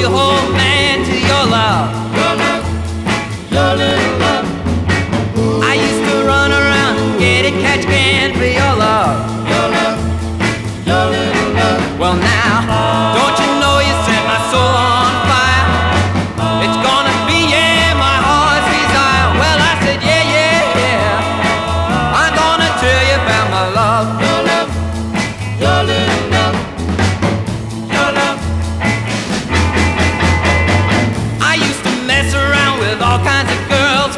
you hold man to your love. Your love, your little love. I used to run around, get a catch can for your love. Your love, your little love. Well now.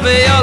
be all